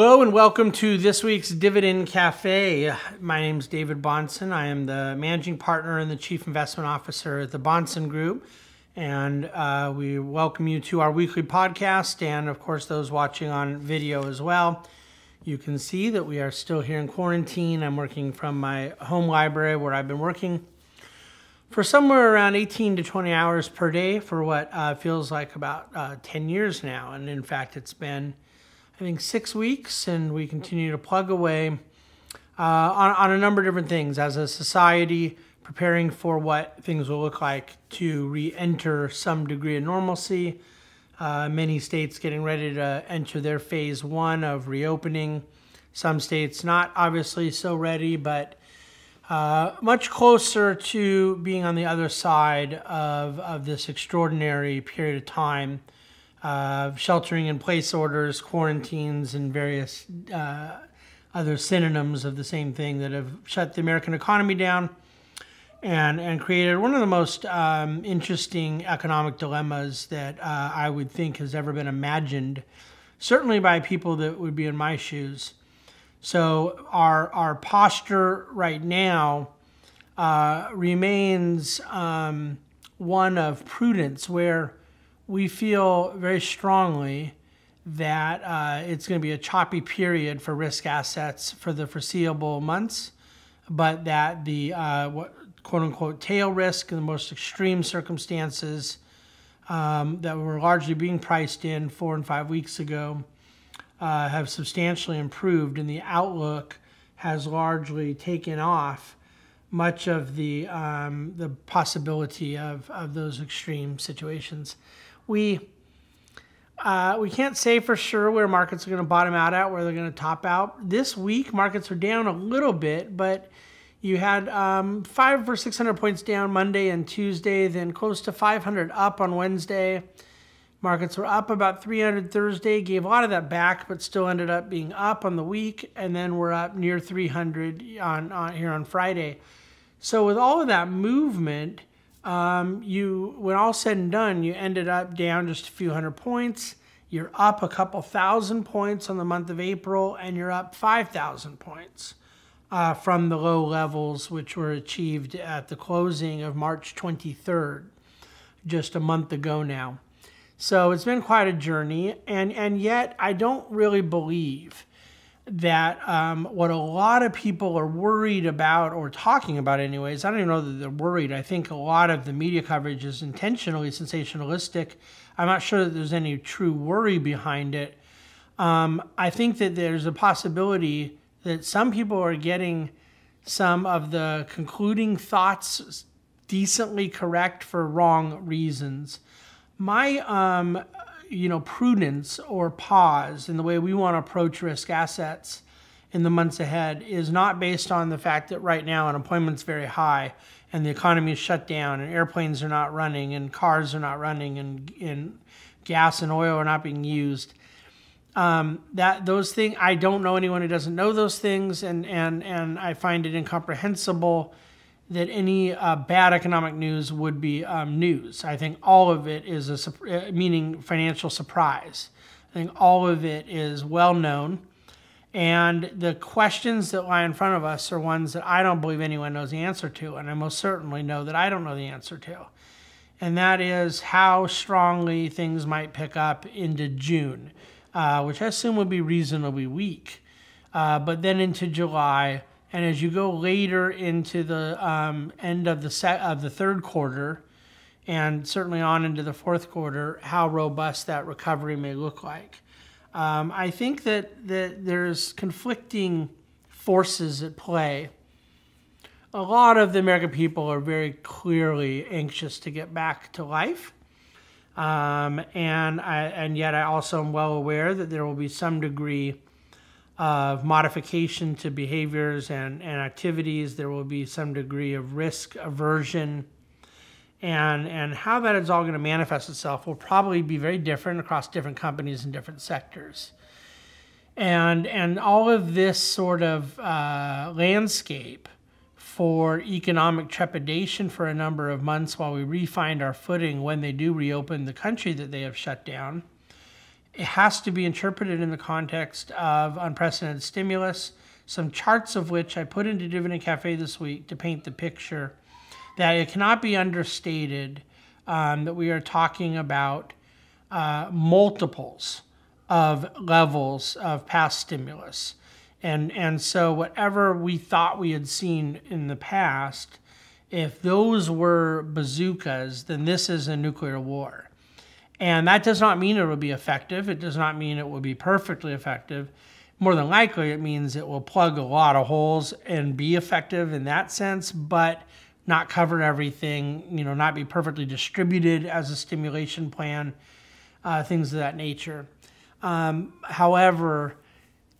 Hello and welcome to this week's Dividend Cafe. My name is David Bahnsen. I am the managing partner and the chief investment officer at the Bahnsen Group. And uh, we welcome you to our weekly podcast and, of course, those watching on video as well. You can see that we are still here in quarantine. I'm working from my home library where I've been working for somewhere around 18 to 20 hours per day for what uh, feels like about uh, 10 years now. And in fact, it's been I think, six weeks, and we continue to plug away uh, on, on a number of different things as a society, preparing for what things will look like to re enter some degree of normalcy. Uh, many states getting ready to enter their phase one of reopening. Some states not obviously so ready, but uh, much closer to being on the other side of, of this extraordinary period of time sheltering in place orders, quarantines, and various uh, other synonyms of the same thing that have shut the American economy down and, and created one of the most um, interesting economic dilemmas that uh, I would think has ever been imagined, certainly by people that would be in my shoes. So, our, our posture right now uh, remains um, one of prudence, where we feel very strongly that uh, it's going to be a choppy period for risk assets for the foreseeable months, but that the uh, what, quote unquote tail risk in the most extreme circumstances um, that were largely being priced in four and five weeks ago uh, have substantially improved, and the outlook has largely taken off much of the um, the possibility of, of those extreme situations we uh, we can't say for sure where markets are going to bottom out at, where they're going to top out. This week, markets are down a little bit, but you had um, five or 600 points down Monday and Tuesday, then close to 500 up on Wednesday. Markets were up about 300 Thursday, gave a lot of that back, but still ended up being up on the week, and then we're up near 300 on, on here on Friday. So with all of that movement, um, you when all said and done, you ended up down just a few hundred points. You're up a couple thousand points on the month of April, and you're up 5,000 points uh, from the low levels which were achieved at the closing of March 23rd, just a month ago now. So it's been quite a journey, and, and yet I don't really believe that um, what a lot of people are worried about or talking about anyways i don't even know that they're worried i think a lot of the media coverage is intentionally sensationalistic. I'm not sure that there's any true worry behind it. Um, i think that there's a possibility that some people are getting some of the concluding thoughts decently correct for wrong reasons. My um, you know, prudence or pause in the way we want to approach risk assets in the months ahead is not based on the fact that right now unemployment's very high and the economy is shut down and airplanes are not running and cars are not running and, and gas and oil are not being used. Um, that those things I don't know anyone who doesn't know those things and and and I find it incomprehensible that any uh, bad economic news would be um, news. I think all of it is a uh, meaning financial surprise. I think all of it is well known, and the questions that lie in front of us are ones that I don't believe anyone knows the answer to, and I most certainly know that I don't know the answer to. And that is how strongly things might pick up into June, uh, which I assume would be reasonably weak, uh, but then into July and as you go later into the um, end of the set of the third quarter, and certainly on into the fourth quarter, how robust that recovery may look like. Um, I think that, that there's conflicting forces at play. A lot of the American people are very clearly anxious to get back to life. Um, and, I, and yet, I also am well aware that there will be some degree of modification to behaviors and, and activities. There will be some degree of risk aversion. And, and how that is all going to manifest itself will probably be very different across different companies and different sectors. And, and all of this sort of uh, landscape for economic trepidation for a number of months while we refind our footing when they do reopen the country that they have shut down it has to be interpreted in the context of unprecedented stimulus, some charts of which I put into Dividend Cafe this week to paint the picture that it cannot be understated um, that we are talking about uh, multiples of levels of past stimulus. And, and so, whatever we thought we had seen in the past, if those were bazookas, then this is a nuclear war. And that does not mean it will be effective. It does not mean it will be perfectly effective. More than likely, it means it will plug a lot of holes and be effective in that sense, but not cover everything, you know, not be perfectly distributed as a stimulation plan, uh, things of that nature. Um, however,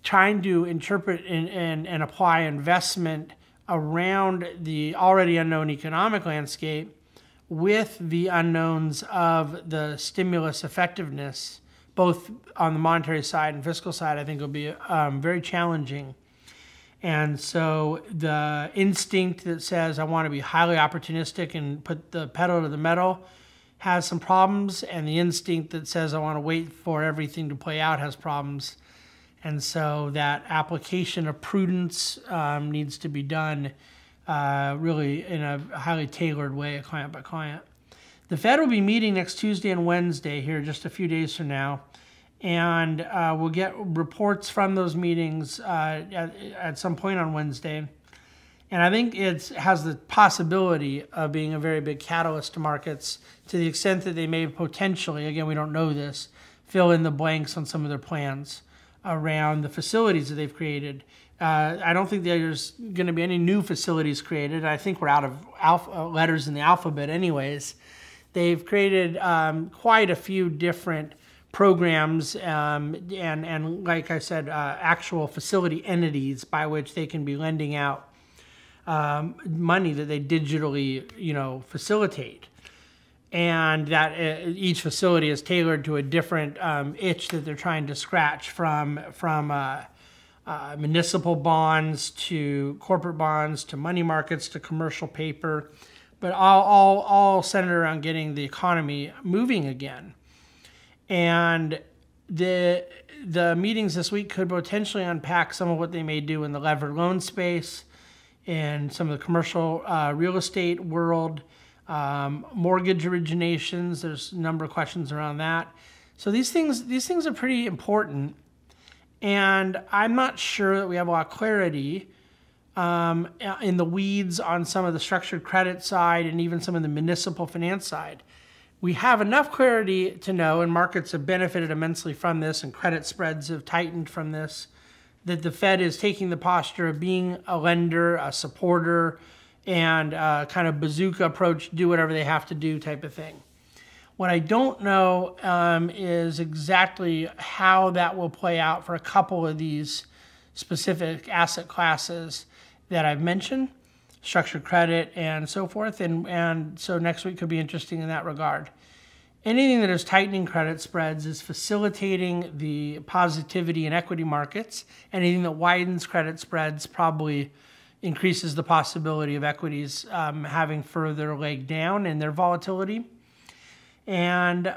trying to interpret and, and, and apply investment around the already unknown economic landscape with the unknowns of the stimulus effectiveness, both on the monetary side and fiscal side, I think will be um, very challenging. And so the instinct that says I want to be highly opportunistic and put the pedal to the metal has some problems, and the instinct that says I want to wait for everything to play out has problems. And so that application of prudence um, needs to be done uh, really in a highly tailored way, client by client. The Fed will be meeting next Tuesday and Wednesday here, just a few days from now, and uh, we'll get reports from those meetings uh, at, at some point on Wednesday. And I think it has the possibility of being a very big catalyst to markets to the extent that they may potentially, again, we don't know this, fill in the blanks on some of their plans around the facilities that they've created. Uh, I don't think there's going to be any new facilities created. I think we're out of alpha, uh, letters in the alphabet, anyways. They've created um, quite a few different programs um, and, and, like I said, uh, actual facility entities by which they can be lending out um, money that they digitally, you know, facilitate. And that uh, each facility is tailored to a different um, itch that they're trying to scratch from from uh, uh, municipal bonds to corporate bonds to money markets to commercial paper, but all, all, all centered around getting the economy moving again. And the the meetings this week could potentially unpack some of what they may do in the levered loan space in some of the commercial uh, real estate world, um, mortgage originations. There's a number of questions around that. So these things these things are pretty important, and I'm not sure that we have a lot of clarity um, in the weeds on some of the structured credit side and even some of the municipal finance side. We have enough clarity to know, and markets have benefited immensely from this, and credit spreads have tightened from this that the Fed is taking the posture of being a lender, a supporter, and a kind of bazooka approach, do whatever they have to do type of thing. What I don't know um, is exactly how that will play out for a couple of these specific asset classes that I've mentioned, structured credit and so forth. And, and so next week could be interesting in that regard anything that is tightening credit spreads is facilitating the positivity in equity markets. Anything that widens credit spreads probably increases the possibility of equities um, having further leg down in their volatility. And uh,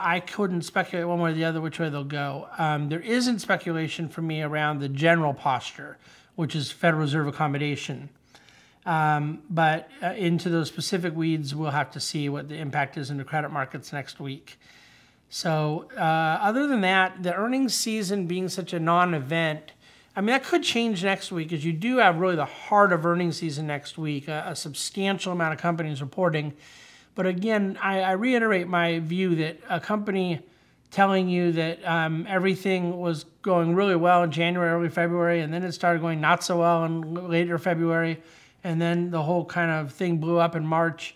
I couldn't speculate one way or the other which way they'll go. Um, there isn't speculation for me around the general posture, which is Federal Reserve accommodation. Um, but uh, into those specific weeds, we'll have to see what the impact is in the credit markets next week. So, uh, other than that, the earnings season being such a non event, I mean, that could change next week as you do have really the heart of earnings season next week, a, a substantial amount of companies reporting. But again, I, I, reiterate my view that a company telling you that um, everything was going really well in January, early February, and then it started going not so well in later February and then the whole kind of thing blew up in March,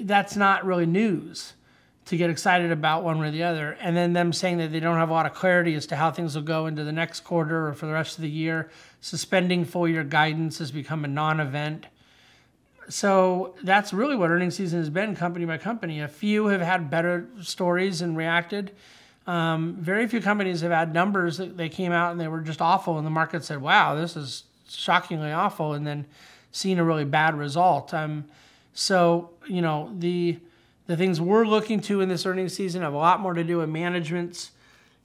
that's not really news to get excited about one way or the other. And then them saying that they don't have a lot of clarity as to how things will go into the next quarter or for the rest of the year. Suspending full year guidance has become a non event. So that's really what earnings season has been, company by company. A few have had better stories and reacted. Um, very few companies have had numbers that they came out and they were just awful, and the market said, "Wow, this is shockingly awful." And then seen a really bad result. Um, so you know the the things we're looking to in this earnings season have a lot more to do with management's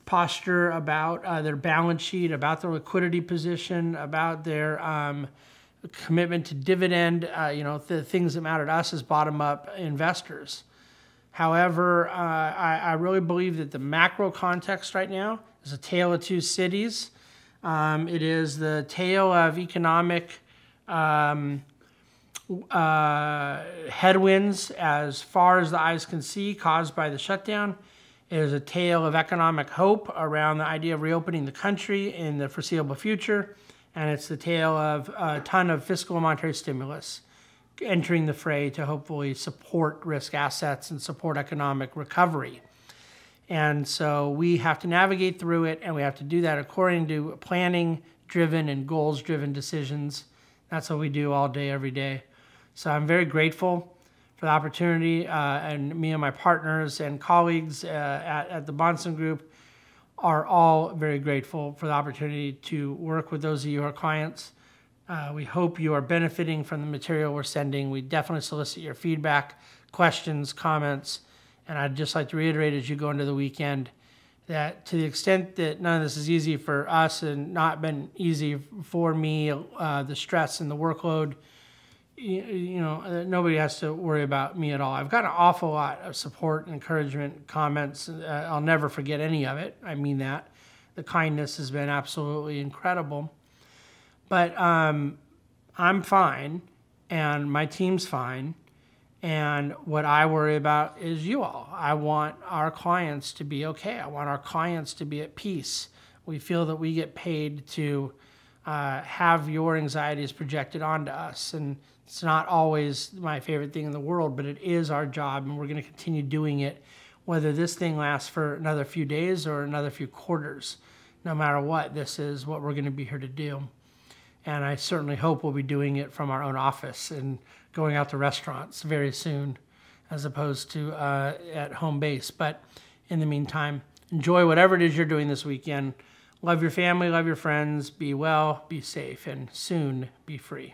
posture about uh, their balance sheet, about their liquidity position, about their um, commitment to dividend, uh, you know, the things that matter to us as bottom up investors. However, uh, I, I, really believe that the macro context right now is a tale of two cities. Um, it is the tale of economic um, uh, headwinds as far as the eyes can see caused by the shutdown. It is a tale of economic hope around the idea of reopening the country in the foreseeable future. And it's the tale of a ton of fiscal and monetary stimulus entering the fray to hopefully support risk assets and support economic recovery. And so we have to navigate through it, and we have to do that according to planning driven and goals driven decisions. That's what we do all day, every day. So I'm very grateful for the opportunity, uh, and me and my partners and colleagues uh, at, at the Bahnsen Group are all very grateful for the opportunity to work with those of you, our clients. Uh, we hope you are benefiting from the material we're sending. We definitely solicit your feedback, questions, comments and I'd just like to reiterate as you go into the weekend that to the extent that none of this is easy for us and not been easy for me, uh, the stress and the workload, you, know, uh, nobody has to worry about me at all. I've got an awful lot of support, encouragement, comments. Uh, I'll never forget any of it. I mean that. The kindness has been absolutely incredible. But um, I'm fine, and my team's fine and what I worry about is you all. I want our clients to be okay. I want our clients to be at peace. We feel that we get paid to uh, have your anxieties projected onto us. And it's not always my favorite thing in the world, but it is our job, and we're going to continue doing it, whether this thing lasts for another few days or another few quarters. No matter what, this is what we're going to be here to do. And I certainly hope we'll be doing it from our own office and going out to restaurants very soon as opposed to uh, at home base. But in the meantime, enjoy whatever it is you're doing this weekend. Love your family, love your friends, be well, be safe, and soon be free.